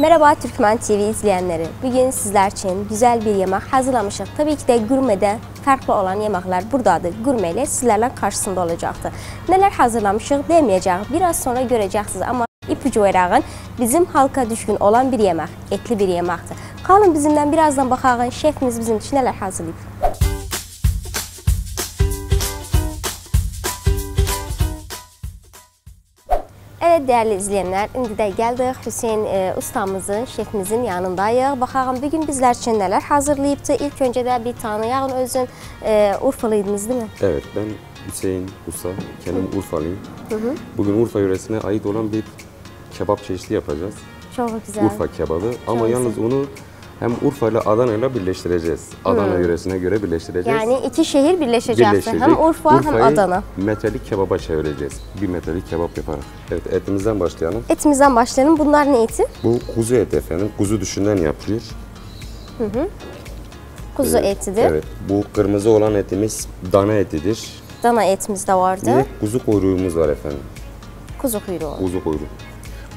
Mərhaba Türkmen TV izləyənləri. Bu gün sizlər üçün gözəl bir yemək hazırlamışıq. Təbii ki də qurmədə fərqli olan yeməklər burdadır. Qurmə ilə sizlərlə qarşısında olacaqdır. Nələr hazırlamışıq deməyəcəyik. Biraz sonra görəcəksiniz, amma ipucu verəğin bizim halka düşkün olan bir yemək, etli bir yeməkdir. Qalın bizimlə birazdan baxağın şefimiz bizim üçün nələr hazırlayıb. Evet değerli izleyenler, indi de geldik Hüseyin e, ustamızın, şefimizin yanındayıq. Baxalım bugün bizler için neler hazırlayıbdı. İlk önce de bir tanıyağın özün e, Urfalıydınız değil mi? Evet, ben Hüseyin Usta, kendim Urfalıyım. Bugün Urfa yöresine ait olan bir kebap çeşidi yapacağız. Çok güzel. Urfa kebabı ama güzel. yalnız onu hem Urfa ile Adana ile birleştireceğiz. Adana yöresine göre birleştireceğiz. Yani iki şehir birleşecekti. Birleşecek. Hem Urfa hem Urfa'yı Adana. metalik kebaba çevireceğiz. Bir metalik kebap yaparak. Evet, etimizden başlayalım. Etimizden başlayalım. Bunlar ne eti? Bu kuzu eti efendim. Kuzu düşünden yapılıyor. Kuzu Evet, etidir. Evet. Bu kırmızı olan etimiz dana etidir. Dana etimiz de vardı. Bir kuzu kuyruğumuz var efendim. Kuzu kuyruğu. Kuzu kuyruğu.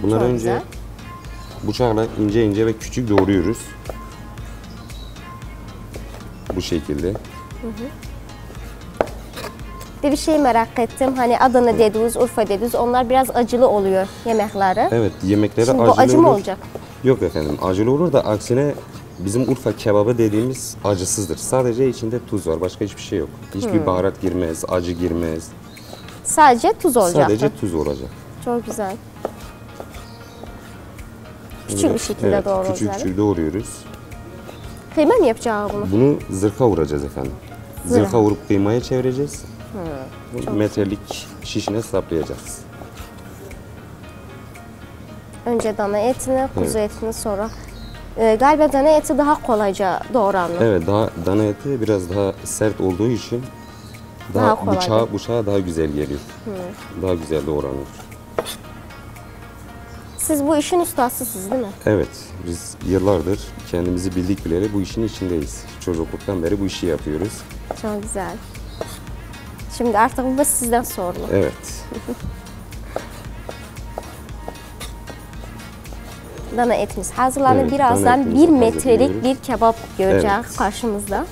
Bunları Çok önce güzel. Bıçakla ince ince ve küçük doğruyoruz. Bu şekilde. Bir bir şey merak ettim. Hani Adana dediğiniz, Urfa dediğiniz onlar biraz acılı oluyor yemekleri. Evet yemekleri Şimdi bu acılı acı mı olur. olacak? Yok efendim acılı olur da aksine bizim Urfa kebabı dediğimiz acısızdır. Sadece içinde tuz var. Başka hiçbir şey yok. Hiçbir Hmm. baharat girmez, acı girmez. Sadece tuz olacak. Sadece tuz olacak. Çok güzel. Küçük bir şekilde evet, doğruyoruz Küçük küçük doğruyoruz. Kıyma mı yapacağız bunu? Bunu zırha vuracağız efendim. Zırha. Zırha vurup kıymaya çevireceğiz. Bunu metrelik şişine saplayacağız. Önce dana etini, kuzu etini sonra. Ee, galiba dana eti daha kolayca doğranır. Evet daha dana eti biraz daha sert olduğu için daha, Daha kolay. bıçağa, bıçağa daha güzel geliyor. Daha güzel doğranır. Siz bu işin ustasısınız değil mi? Evet biz yıllardır kendimizi bildik bileli bu işin içindeyiz. Çocukluktan beri bu işi yapıyoruz. Çok güzel. Şimdi artık bu da sizden sorulu. Evet. Dana etimiz hazırlanır. Evet, Birazdan bir metrelik hazırlıyoruz. bir kebap göreceğiz Evet. karşımızda.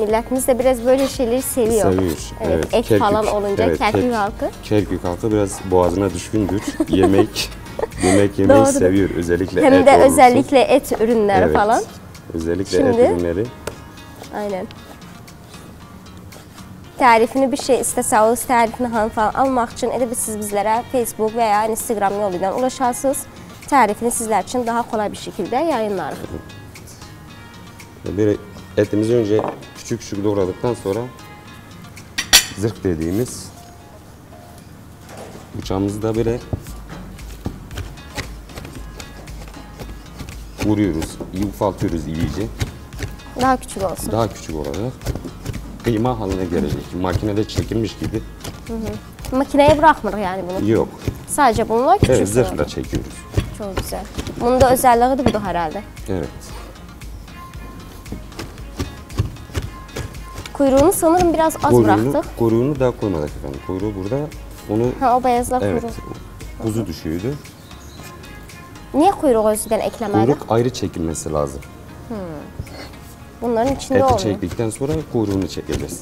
Milletimiz de biraz böyle şeyleri seviyor. Seviyor. Evet, et Kerkük. falan olunca Evet, Kerkük Kerk- halkı. Kerkük halkı biraz boğazına düşkündür. Yemek yemek yemeyi Doğrudur. seviyor. Özellikle Hem et de olursa. özellikle et ürünleri Evet. falan. Özellikle Şimdi- et ürünleri. Aynen. Tarifini bir şey isteseniz tarifini han falan almak için edebilirsiniz bizlere Facebook veya Instagram yoluyla ulaşarsınız. Tarifini sizler için daha kolay bir şekilde yayınlarım. Böyle etimizi önce küçük küçük doğradıktan sonra zırh dediğimiz bıçağımızı da böyle vuruyoruz. İyi ufaltıyoruz iyice. Daha küçük olsun. Daha küçük olacak. Kıyma haline gelecek. Makinede çekilmiş gibi. Makineye bırakmırıq yani bunu. Yok. Sadece bununla küçük. Evet zırhla çekiyoruz. Çok güzel. Bunun da özelliği de budur herhalde. Evet. Kuyruğunu sanırım biraz az Kuyruğunu, bıraktık. kuyruğunu daha koymadık efendim. Kuyruğu burada onu Ha o beyazlar evet kuyruğu. kuzu düşüyordu. Niye kuyruğu özüden eklemedik? Kuyruk ayrı çekilmesi lazım. Bunların içinde Eti olmuyor. çektikten sonra kuyruğunu çekeceğiz.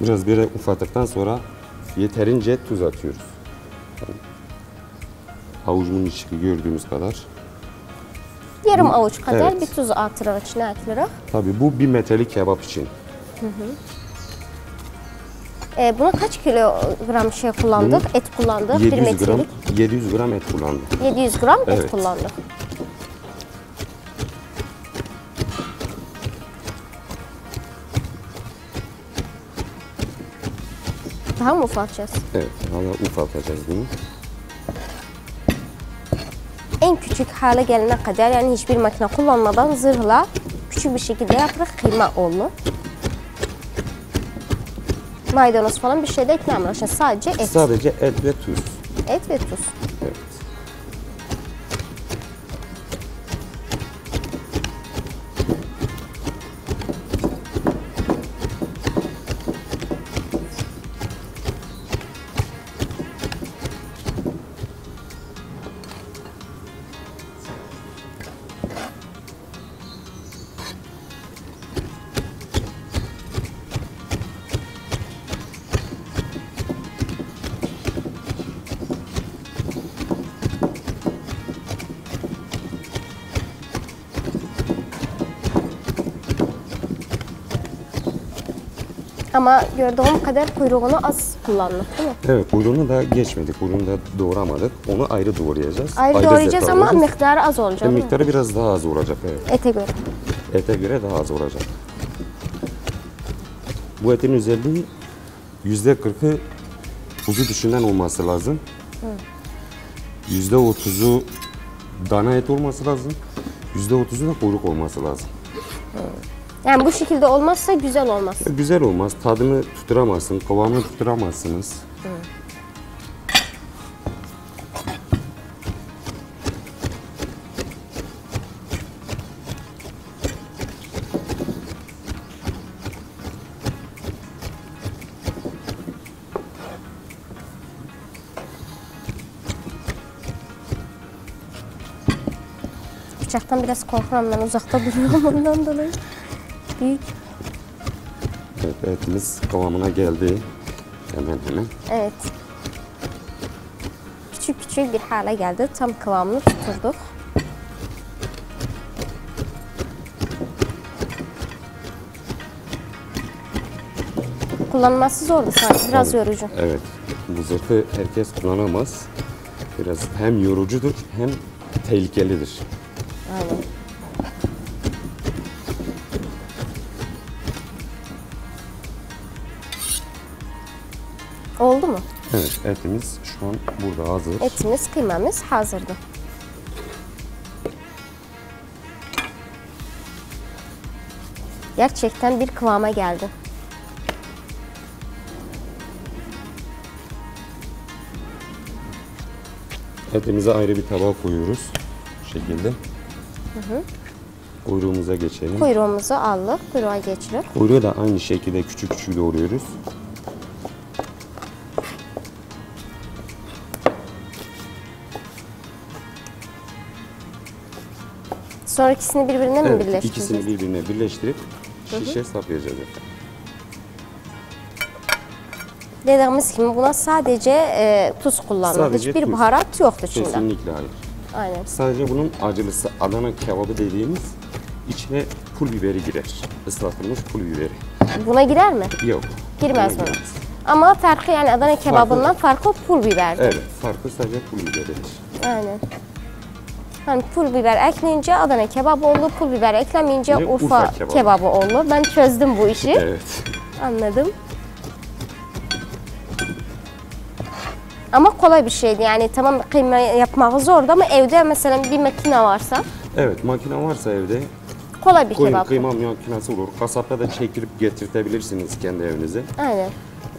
Biraz böyle ufalttıktan sonra yeterince tuz atıyoruz. Havucumun içi gördüğümüz kadar. Yarım avuç kadar Evet. bir tuz atırıq içine atırıq. Tabii bu bir metrelik kebap için. Ee, buna kaç kilogram şey kullandık? Et kullandık. bir 700 gram, metrelik. 700 gram et kullandım. 700 gram et Evet. kullandık. Daha mı ufaltacağız? Evet, hala ufaltacağız bunu. En küçük hale gelene kadar yani hiçbir makine kullanmadan zırhla küçük bir şekilde yapırıq kıyma oldu. Maydanoz falan bir şey de eklemiyoruz. Yani sadece et. Sadece et ve tuz. Et ve tuz. Evet. Ama gördüğüm kadar kuyruğunu az kullandık değil mi? Evet kuyruğunu da geçmedik. Kuyruğunu da doğramadık. Onu ayrı doğrayacağız. Ayrı zet doğrayacağız ama alacağız. miktarı az olacak mi? miktarı biraz daha az olacak. Evet. Ete göre. Ete göre daha az olacak. Bu etin özelliği yüzde kırkı kuzu dışından olması lazım. Yüzde otuzu dana et olması lazım. Yüzde otuzu da kuyruk olması lazım. Yani bu şekilde olmazsa güzel olmaz. Güzel olmaz. Tadını tutturamazsın, kıvamını tutturamazsınız. Bıçaktan biraz korkuyorum ben uzakta duruyorum ondan dolayı. Büyük. Evet, etimiz kıvamına geldi. Hemen hemen. Evet. Küçük küçük bir hale geldi. Tam kıvamını tuturduk. Kullanması zordu sanki. Biraz yorucu. Evet. Bu zırhı herkes kullanamaz. Biraz hem yorucudur hem tehlikelidir. Aynen. Oldu mu? Evet, etimiz şu an burada hazır. Etimiz, kıymamız hazırdı. Gerçekten bir kıvama geldi. Etimize ayrı bir tabağa koyuyoruz. Bu şekilde. Kuyruğumuza geçelim. Kuyruğumuzu aldık, kuyruğa geçilir. Kuyruğu da aynı şekilde küçük küçük doğruyoruz. Sonra ikisini birbirine mi Evet, birleştireceğiz? ikisini birbirine birleştirip şişe saplayacağız efendim. Dediğimiz gibi buna sadece e, tuz kullanıldı. Sadece Hiçbir tuz. baharat yoktu içinde. Kesinlikle hayır. Aynen. Sadece bunun acılısı Adana kebabı dediğimiz içine pul biberi girer. Islatılmış pul biberi. Buna girer mi? Yok. Girmez buna buna. Ama farkı yani Adana kebabından farkı pul biberdi. Evet, farkı sadece pul biberidir. Aynen. Hani pul biber ekleyince Adana kebabı oldu, pul biber eklemeyince? Urfa, Urfa kebabı. kebabı. oldu. Ben çözdüm bu işi. Evet. Anladım. Ama kolay bir şeydi yani tamam kıyma yapmak zordu ama evde mesela bir makine varsa Evet, makine varsa evde kolay bir koyun kebap. kıyma makinesi olur. Kasapta da çektirip getirtebilirsiniz kendi evinize. Aynen.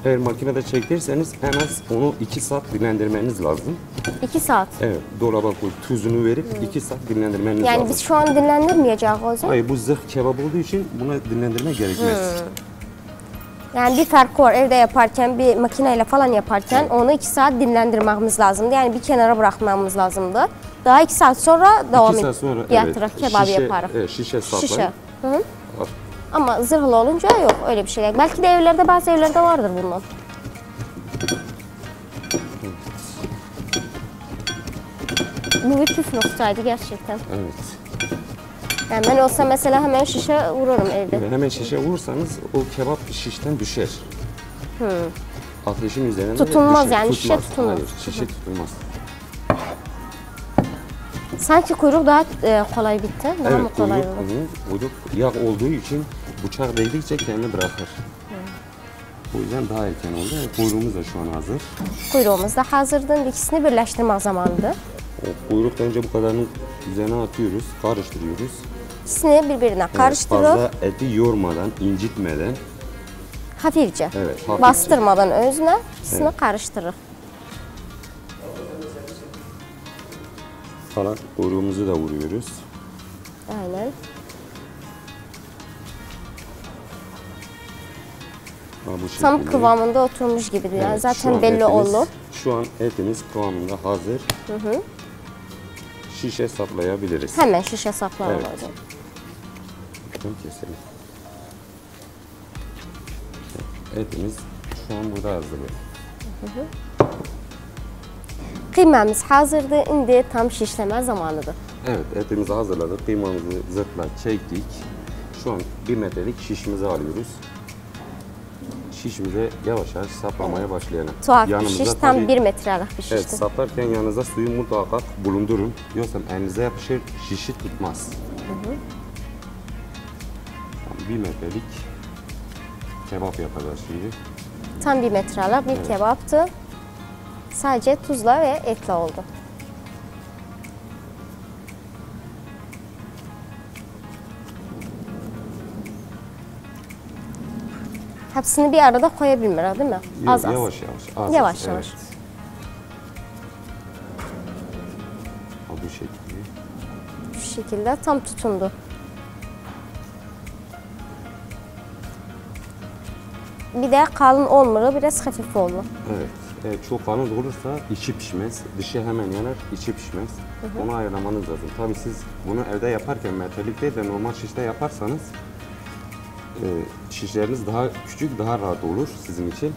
Eğer makinede çektirseniz en az onu 2 saat dinlendirmeniz lazım. İki saat. Evet, dolaba koyup tuzunu verip 2 saat dinlendirmeniz Yani lazım. biz şu an dinlendirmeyeceğiz o zaman. Hayır, bu zırh kebap olduğu için buna dinlendirme gerekmez. Yani bir farkı var evde yaparken bir makineyle falan yaparken onu iki saat dinlendirmemiz lazımdı. Yani bir kenara bırakmamız lazımdı. Daha iki saat sonra devam 2 sonra yatırıp evet, kebabı şişe, yaparız. evet, şişe saplayıp Şişe. Hı hı. Ama zırhlı olunca yok öyle bir şey. yok. Belki de evlerde bazı evlerde vardır bundan. Bu bir püf noktaydı gerçekten. Evet. Yani ben olsa mesela hemen şişe vururum evde. Ve hemen şişe vurursanız o kebap şişten düşer. Ateşin üzerine Tutunmaz düşer, yani, şişe tutunmaz. Hayır, şişe tutulmaz. Sanki kuyruk daha e, kolay bitti. Daha mı evet, kolay kuyruk, oldu? hı, kuyruk yağ olduğu için bıçak değdikçe kendini bırakır. O yüzden daha erken oldu. Kuyruğumuz da şu an hazır. Kuyruğumuz da hazırdı. İkisini birleştirme zamanıydı. O kuyruk önce bu kadarını üzerine atıyoruz, karıştırıyoruz. İkisini birbirine Evet, karıştırıp fazla eti yormadan, incitmeden hafifçe, Evet, hafifçe. bastırmadan özüne ikisini Evet. karıştırır. falan kuyruğumuzu da vuruyoruz. Aynen. Ha, bu Tam şekilde. kıvamında oturmuş gibi yani Evet, zaten belli etimiz- oldu. Şu an etimiz kıvamında hazır. Şişe saplayabiliriz. Hemen şişe saplanır Evet. zaman. Şunu keselim. Etimiz şu an burada hazır. Kıymamız hazırdı. Şimdi tam şişleme zamanıdır. Evet etimizi hazırladık. Kıymamızı zırhla çektik. Şu an bir metrelik şişimizi alıyoruz. Şişimize yavaş yavaş saplamaya başlayalım. Tuhaf bir Yanımıza şiş, tam tabii- bir metrelik bir Evet, şişti. saplarken yanınızda suyu mutlaka bulundurun. Yoksa elinize yapışır, şişi tutmaz. Tam bir metrelik kebap yapacağız şimdi. Tam bir metrelik bir kebaptı. Sadece tuzla ve etle oldu. Hepsini bir arada koyabilmir, değil mi? Yo- Az az. Yavaş yavaş. Az Yavaş az, yavaş. Evet. Bu şekilde. Şu şekilde tam tutundu. Bir de kalın olmalı, biraz hafif olmalı. Evet. evet. Çok kalın olursa içi pişmez. Dışı hemen yanar, içi pişmez. Onu ayarlamanız lazım. Tabii siz bunu evde yaparken metrelik değil de normal şişte yaparsanız e, şişleriniz daha küçük, daha rahat olur sizin için.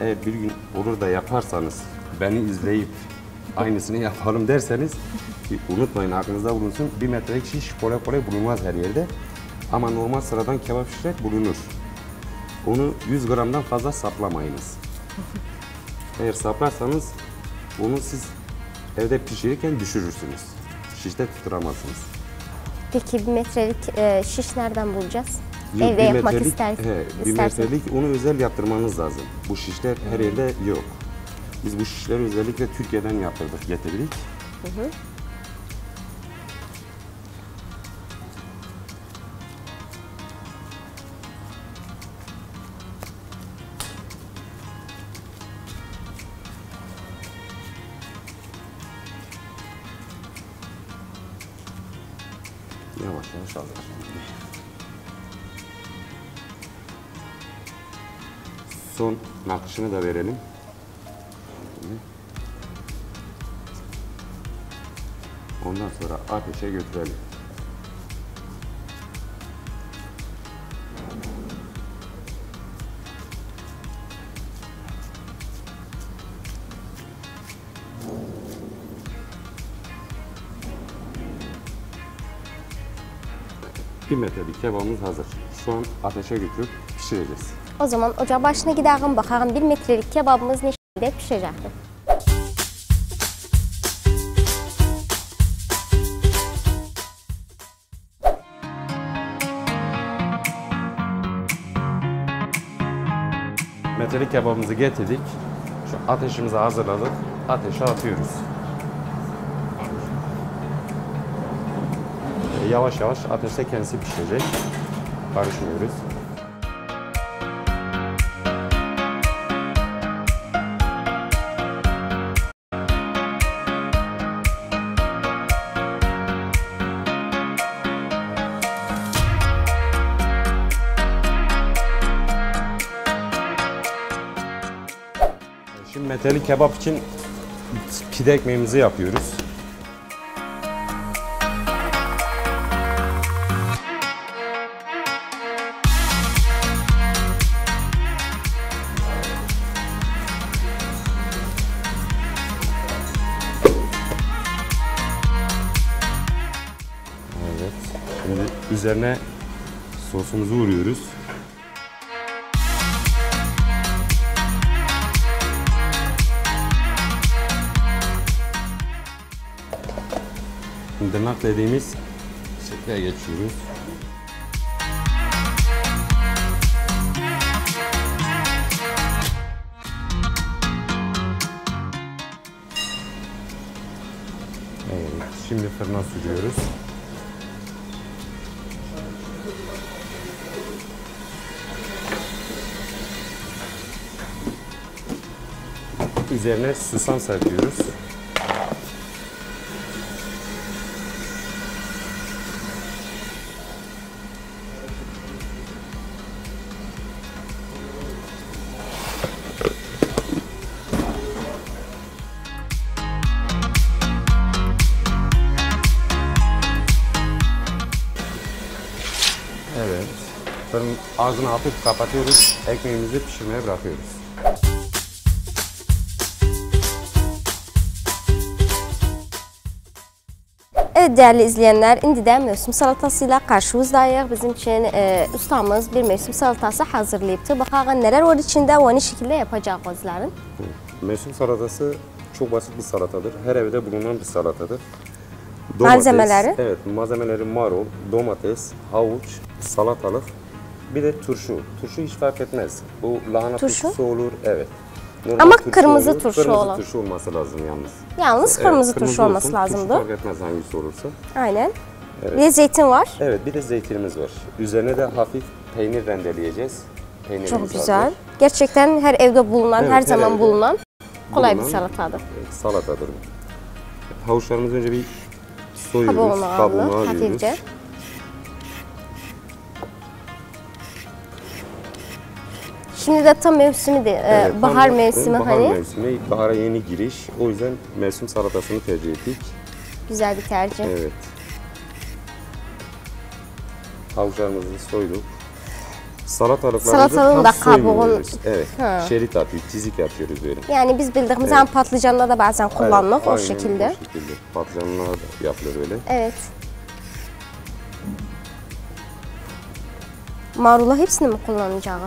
Eğer bir gün olur da yaparsanız, beni izleyip aynısını yapalım derseniz ki unutmayın aklınızda bulunsun. Bir metrelik şiş kolay kolay bulunmaz her yerde. Ama normal sıradan kebap şişler bulunur. Onu 100 gramdan fazla saplamayınız. Eğer saplarsanız bunu siz evde pişirirken düşürürsünüz. Şişte tutturamazsınız. Peki bir metrelik e, şiş nereden bulacağız? Yok, Evde yapmak metrelik- ister, he, bir istersen. metrelik onu özel yaptırmanız lazım. Bu şişler her yerde yok. Biz bu şişleri özellikle Türkiye'den yaptırdık, getirdik. Yavaş nakışını da verelim. Ondan sonra ateşe götürelim. Bir metrelik kebabımız hazır. Şu an ateşe götürüp pişireceğiz. O zaman ocaq başına gidelim bakalım bir metrelik kebabımız ne şekilde pişecektir. Metrelik kebabımızı getirdik. Şu ateşimizi hazırladık. Ateşe atıyoruz. Yavaş yavaş ateşte kendisi pişecek. Karışmıyoruz. Metrelik kebap için pide ekmeğimizi yapıyoruz. Evet. Şimdi üzerine sosumuzu vuruyoruz. Tırnak dediğimiz şekle geçiyoruz. Evet, şimdi fırına sürüyoruz. Üzerine susam serpiyoruz. Ağzını hafif kapatıyoruz. Ekmeğimizi pişirmeye bırakıyoruz. Evet değerli izleyenler, indidən mövsüm salatasıyla karşınızdayıq. Bizim için e, ustamız bir mövsüm salatası hazırlayıbdı. Baxaq neler var içinde, o ne şekilde yapacaq özlərin. Mevsim salatası çok basit bir salatadır. Her evde bulunan bir salatadır. Malzemeleri? Evet, malzemeleri marul, domates, havuç, salatalık, bir de turşu. Turşu hiç fark etmez. Bu lahana Turşu? turşusu olur, evet. Normal Ama turşu kırmızı olur, turşu kırmızı olan. turşu olması lazım yalnız. Yalnız Evet, kırmızı turşu olması olsun, lazımdı. Turşu fark etmez hangisi olursa. Aynen. Bir de zeytin var. Evet, bir de zeytinimiz var. Üzerine de hafif peynir rendeleyeceğiz. Peynirimiz Çok hazır. güzel. Gerçekten her evde bulunan, Evet, her her zaman evde bulunan kolay bir bulunan- salatadır. Evet, salatadır. Havuçlarımızı önce bir soyuyoruz, Kabuğunu alıyoruz. hafifçe. Şimdi de tam mevsimi de, e, Evet, bahar da- mevsimi bahar hani mevsimi, bahara yeni giriş. O yüzden mevsim salatasını tercih ettik. güzel bir tercih. Evet. Havuçlarımızı soyduk. Salatalıklarımızı Salatalığın da kabuğun-. Evet, Ha. şerit atıyoruz, çizik yapıyoruz böyle. Yani biz bildiğimiz hem patlıcanla da bazen kullanılır o aynen şekilde. O şekilde. Patlıcanlar da yapılır öyle. Evet. Marula hepsini mi kullanacağız?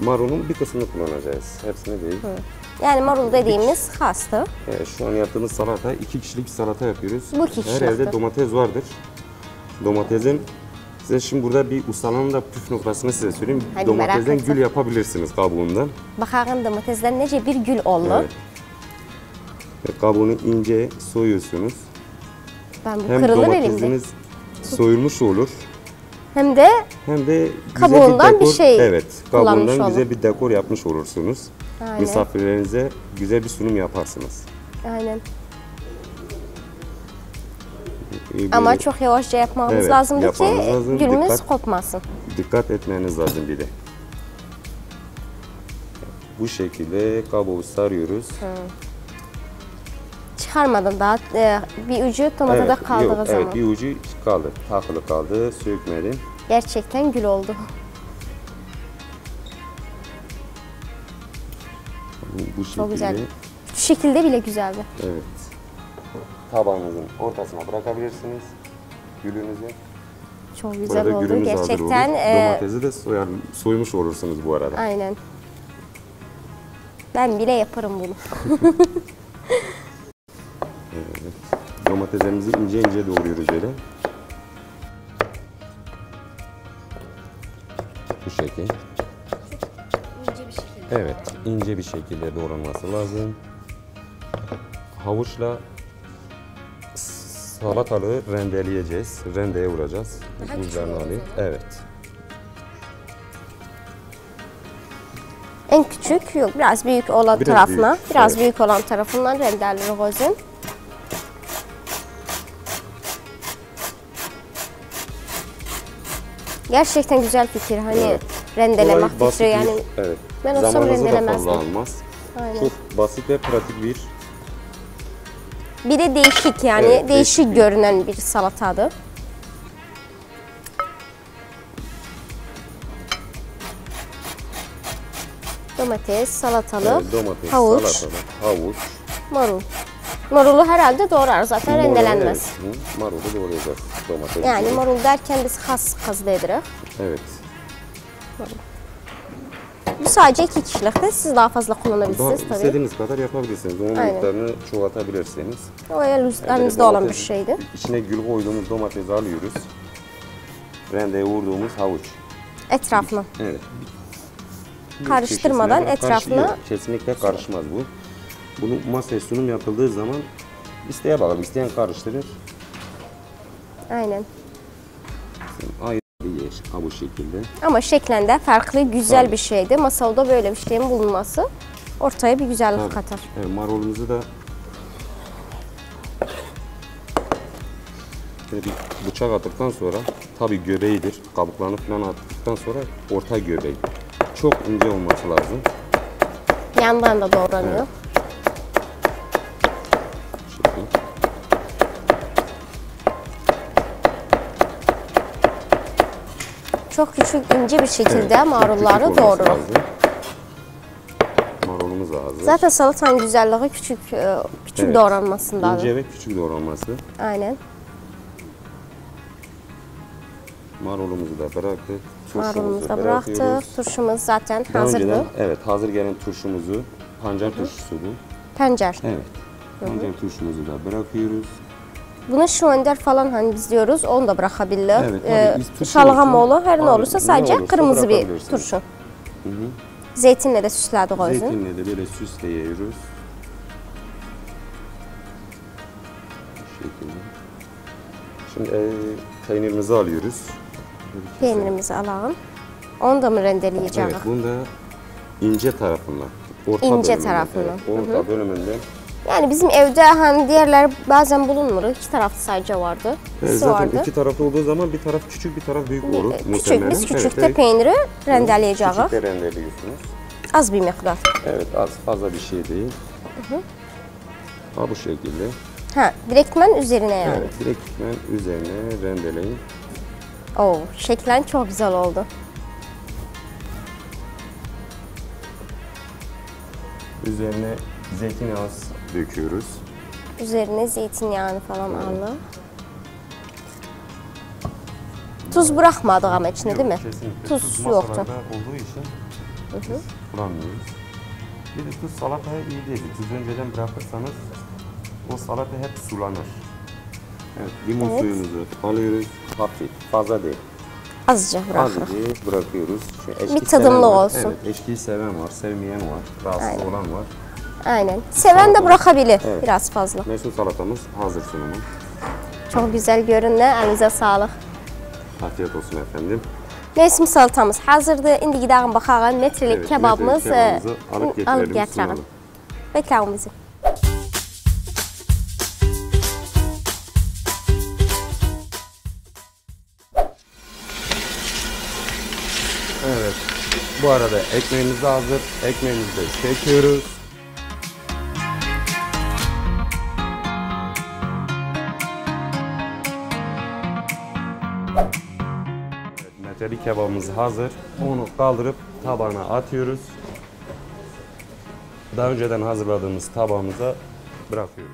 Marulun bir kısmını kullanacağız. Hepsini değil. Yani marul dediğimiz hastı. Evet, şu an yaptığımız salata iki kişilik salata yapıyoruz. Bu iki Her evde domates vardır. Domatesin size şimdi burada bir ustanın da püf noktasını size söyleyeyim. Hadi ettim. gül yapabilirsiniz kabuğundan. Baxağın domatesdən necə bir gül olur. Evet. Ve kabuğunu ince soyuyorsunuz. Ben bu Hem kırılır elimde. domatesiniz soyulmuş olur. Hem de Hem de Kabuğundan bir dekor, şey evet, kabuğundan olur. güzel bir dekor yapmış olursunuz. Aynen. Misafirlerinize güzel bir sunum yaparsınız. aynen. Ee, Ama çok yavaşça yapmamız Evet, lazımdır ki lazım. gülümüz Dikkat. kopmasın. dikkat etmeniz lazım bir de. Bu şekilde kabuğu sarıyoruz. Çıkarmadan daha e, bir ucu domatada Evet, kaldığı yok, zaman. Evet, bir ucu kaldı. Takılı kaldı. Sökmedim. Gerçekten gül oldu. Bu, bu şekilde. Çok güzel. Şu şekilde bile güzeldi. Evet. Tabağınızın ortasına bırakabilirsiniz. Gülünüzü. Çok güzel Burada oldu. Gerçekten e, Domatesi de soyar, soymuş olursunuz bu arada. aynen. Ben bile yaparım bunu. Domateslerimizi ince ince doğruyoruz böyle. Bu şekil. Evet, ince bir şekilde doğranması lazım. Havuçla salatalığı rendeleyeceğiz. Rendeye vuracağız. Daha olacak. alayım. Evet. En küçük yok biraz büyük olan Biraz tarafına, büyük, biraz evet. büyük olan tarafından renderleri koyun. Gerçekten güzel fikir. Hani Evet. rendelemek Kolay, fikri bir- yani. evet. Ben olsam rendelemezdim. almaz. Aynen. Çok basit ve pratik bir Bir de değişik yani Evet, değişik, değişik bir- görünen bir salatadır. Domates, salatalık, evet, domates, havuç, salatalık, havuç. marul. Marulu herhalde doğrar zaten Marulu, rendelenmez. Evet, marulu doğrayacağız. Domates. Yani marul derken biz has kazda edirik. Evet. Bu sadece iki kişilikte. Siz daha fazla Daha kullanabilirsiniz tabii. istediğiniz kadar yapabilirsiniz. Onun Aynen. miktarını çoğaltabilirsiniz. O el Böyle üstlerimizde olan bir şeydi. İçine gül koyduğumuz domatesi alıyoruz. Rendeye vurduğumuz havuç. Etrafına. Evet. Karıştırmadan etrafına- karışıyor. Kesinlikle karışmaz bu. Bunu masaya sunum yapıldığı zaman isteğe bağlı. İsteyen karıştırır. Aynen. Ayrı yer. Ha bu şekilde. Ama şeklinde farklı, güzel Tabii. bir şeydi. Masada böyle bir şeyin bulunması ortaya bir güzellik Tabii. katar. Evet, marulumuzu da Böyle bir bıçak attıktan sonra tabii göbeğidir. Kabuklarını falan attıktan sonra orta göbeği. Çok ince olması lazım. Yandan da doğranıyor. Çok küçük ince bir şekilde evet, marulları doğru. Marulumuz da hazır. Zaten salatanın güzelliği küçük e, küçük evet, doğranmasındadır. İnce ve küçük doğranması. Aynen. Marulumuzu da bıraktık. Marulumuzu da bıraktık. Turşumuz zaten Daha hazırdı. Evet hazır gelen turşumuzu pancar Hı -hı. turşusu bu. Pancar. Evet. Pancar Hı -hı. turşumuzu da bırakıyoruz. Bunu şönder falan hani biz diyoruz, onu da bırakabilir. Evet, Ee, şalgam olur, her ne olursa ne sadece olursa kırmızı bir turşu. Zeytinle de süsledik o yüzden. Zeytinle de böyle süsleyiyoruz. Bu şekilde. Şimdi e, peynirimizi alıyoruz. Peynirimizi alalım. Onu da mı rendeleyeceğiz? Evet, bunu da ince tarafından. Orta İnce bölümünden, tarafından. Evet, orta bölümünden. Yani bizim evde hani diğerler bazen bulunmur. İki taraflı sadece vardı. Evet, İkisi zaten vardı. iki tarafta olduğu zaman bir taraf küçük bir taraf büyük olur. Küçük, muhtemelen. biz küçükte Evet, peyniri rendeleyeceğiz. Küçükte rendeliyorsunuz. Az bir miktar. Evet az fazla bir şey değil. Ha bu şekilde. Ha, direktmen üzerine yani. Evet direktmen üzerine rendeleyin. Oo, şeklen çok güzel oldu. Üzerine zeytinyağı döküyoruz. Üzerine zeytinyağını falan alıp. Tuz bırakmadık ama içine değil mi? Kesinlikle. Tuz masalarda yoktu. olduğu için tuz kullanmıyoruz. Bir de tuz salataya iyi değil. Tuz önceden bırakırsanız o salata hep sulanır. Evet, limon Evet. suyumuzu alıyoruz. Hafif, fazla değil. Azıcık bırakırız. Azıcık bırakıyoruz. Şu eşki Bir var. olsun. Evet, eşkiyi seven var, sevmeyen var, rahatsız Aynen. olan var. Aynen. Seven de bırakabilir Evet. biraz fazla. Meşhur salatamız hazır sunumu. Çok güzel görünüyor. Elinize sağlık. Afiyet olsun efendim. Mevsim salatamız hazırdır. İndi gidelim bakalım metrelik Evet, kebabımız e, alıp getirelim, alıp getirelim. Bekleyin bizi. Evet. Bu arada ekmeğimiz de hazır. Ekmeğimizi de çekiyoruz. Kebabımız hazır. Onu kaldırıp tabağına atıyoruz. Daha önceden hazırladığımız tabağımıza bırakıyoruz.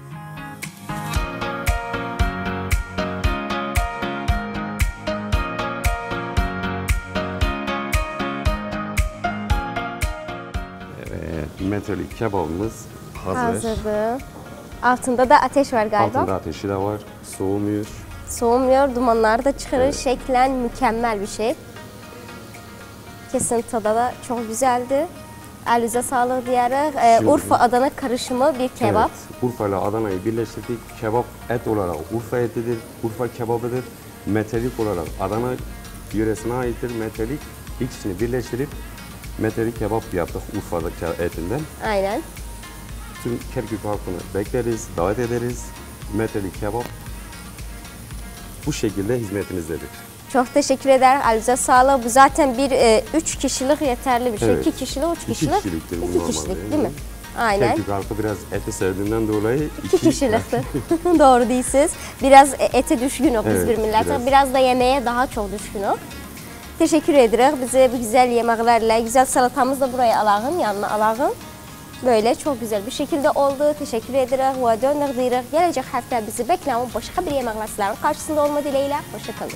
Evet, metalik kebabımız hazır. Hazırdır. Altında da ateş var galiba. Altında ateşi de var, soğumuyor. Soğumuyor, dumanları da çıkarır. Şeklen mükemmel bir şey. Kesin tadı da çok güzeldi. Elinize sağlık diyerek e, Şimdi- Urfa Adana karışımı bir kebap. Evet, Urfa ile Adana'yı birleştirdik. Kebap et olarak Urfa etidir, Urfa kebabıdır. Metalik olarak Adana yöresine aittir. Metalik ikisini birleştirip metalik kebap yaptık Urfa'daki etinden. Aynen. Tüm Kerkük halkını bekleriz, davet ederiz. Metalik kebap bu şekilde hizmetinizdedir. Çok teşekkür eder. Elinize sağlık. Bu zaten bir e, üç kişilik yeterli bir şey. Evet. İki kişilik, üç İki kişilik. kişiliktir İki normalde, kişilik değil mi? Aynen. Kerkük halkı biraz eti sevdiğinden dolayı İki kişiliktir. Doğru değilsiniz. Biraz e- ete düşkünük biz Evet, bir millete. biraz. Biraz. da yemeğe daha çok düşkünük. Teşekkür ederiz. Bize bu güzel yemeklerle, güzel salatamızı da buraya alağın, yanına alağın. Böyle çok güzel bir şekilde oldu. Teşekkür ederiz. Ve dönür diyoruz. Gelecek hafta bizi bekleyin. Başka bir yemekler sizlerin karşısında olma dileğiyle. Hoşçakalın.